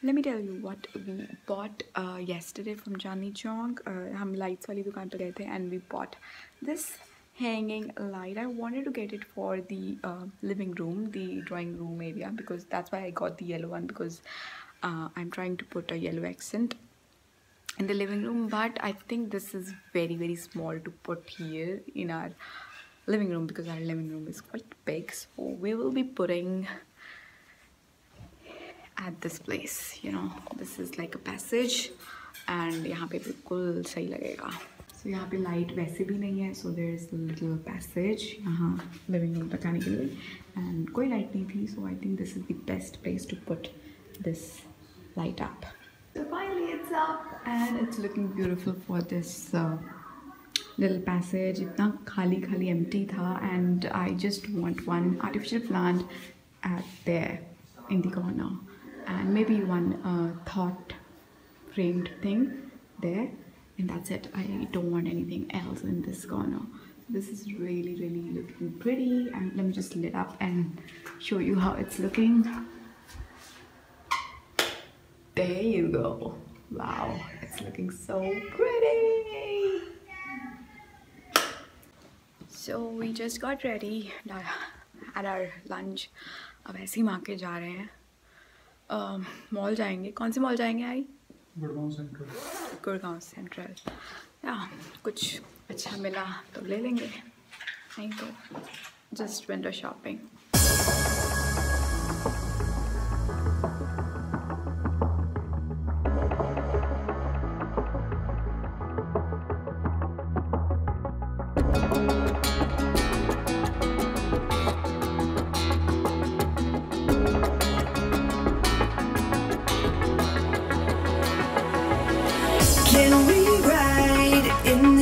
let me tell you what we bought uh, yesterday from Chandni Chowk. Uh, हम lights वाली दुकान पे and we bought this hanging light. I wanted to get it for the uh, living room, the drawing room area because that's why I got the yellow one because uh, I'm trying to put a yellow accent in the living room. But I think this is very very small to put here in our living room because our living room is quite big. So we will be putting at this place you know this is like a passage and यहाँ पे बिल्कुल सही लगेगा so यहाँ पे light वैसे भी नहीं है so there is a little passage यहाँ living room तक आने के लिए and कोई light नहीं थी so I think this is the best place to put this light up so finally it's up and it's looking beautiful for this uh, little passage इतना खाली खाली empty था and I just want one artificial plant at there in the corner and maybe one uh, thought framed thing there and that's it I don't want anything else in this corner this is really really looking pretty and let me just lit up and show you how it's looking there you go wow it's looking so pretty so we just got ready had our lunch अब ऐसे ही market जा रहे हैं mall जाएँगे। कौन से mall जाएँगे आई? गुड़गांव सेंट्रल गुड़गांव सेंट्रल या कुछ अच्छा मिला तो ले लेंगे। नहीं तो just window shopping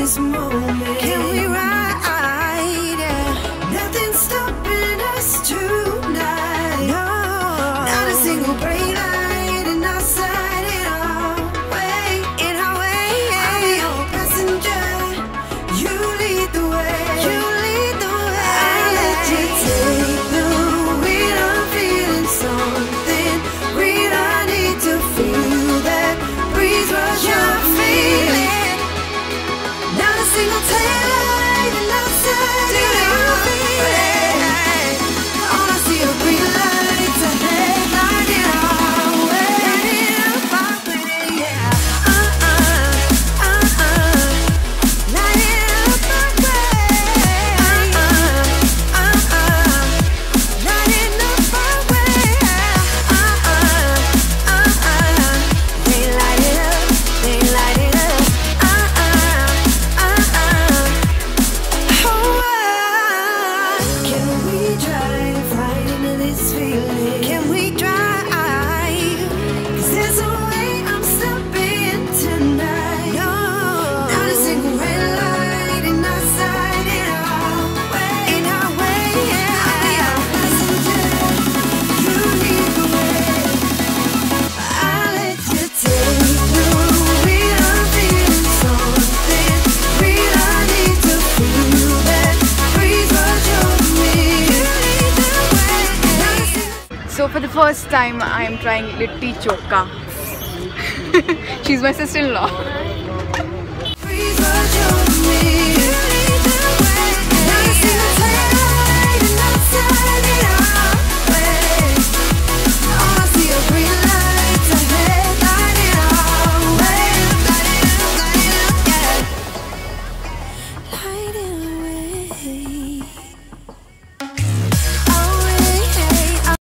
this moment? Can we ride? Nothing's stopping us tonight. No. Not a single brake light in our sight in our way. In our way. Be your passenger. You lead the way. This feeling? For the first time, I am trying litti chokha. She's my sister-in-law.